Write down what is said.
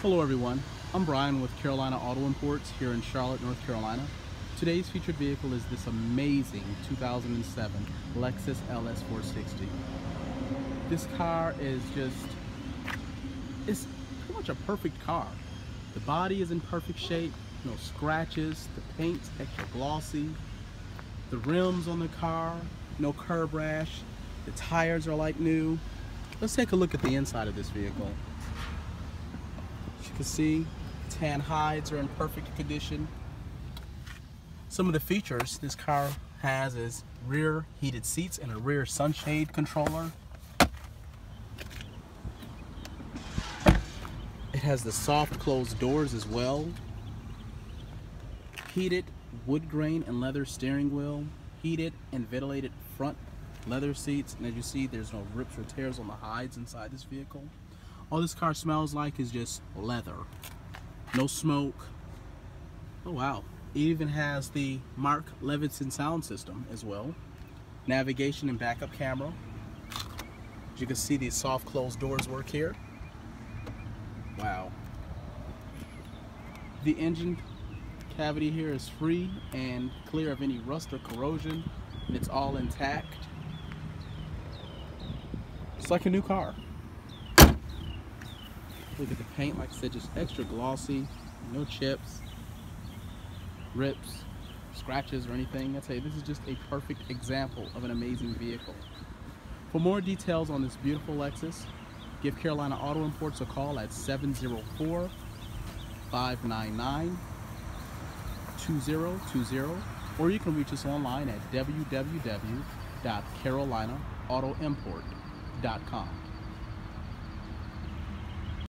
Hello everyone, I'm Brian with Carolina Auto Imports here in Charlotte, North Carolina. Today's featured vehicle is this amazing 2007 Lexus LS 460. This car is just, it's pretty much a perfect car. The body is in perfect shape, no scratches, the paint's extra glossy, the rims on the car, no curb rash, the tires are like new. Let's take a look at the inside of this vehicle. As you can see, tan hides are in perfect condition. Some of the features this car has is rear heated seats and a rear sunshade controller. It has the soft closed doors as well. Heated wood grain and leather steering wheel. Heated and ventilated front leather seats. And as you see, there's no rips or tears on the hides inside this vehicle. All this car smells like is just leather. No smoke. Oh wow. It even has the Mark Levinson sound system as well. Navigation and backup camera. As you can see, these soft closed doors work here. Wow. The engine cavity here is free and clear of any rust or corrosion. And it's all intact. It's like a new car. Look at the paint, like I said, just extra glossy, no chips rips, scratches, or anything. I tell you, this is just a perfect example of an amazing vehicle. For more details on this beautiful Lexus, give Carolina Auto Imports a call at 704 599 2020 or you can reach us online at www.carolinaautoimport.com.